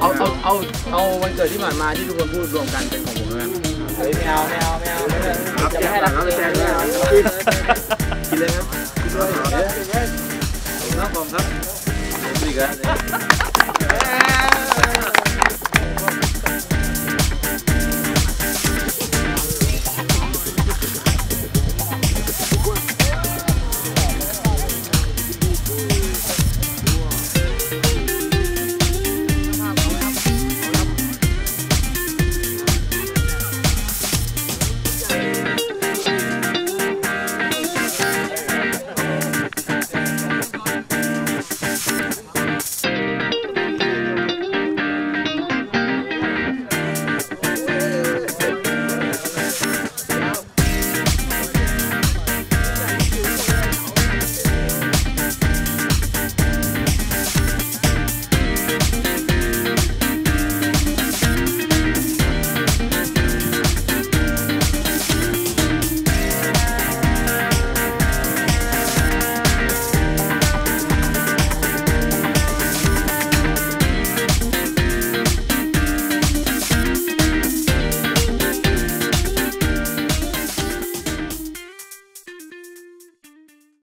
เอาเอาเอาเอาวันเกิดที่ผ่านมาที่ทุกคนพูดรวมกันเป็นของผมแล้วกันเฮ้ยไม่เอาไม่เอาไม่เอาเอาจะไม่ให้รักเลยกินเลยกินเลย ครับผมครับผมดีกัน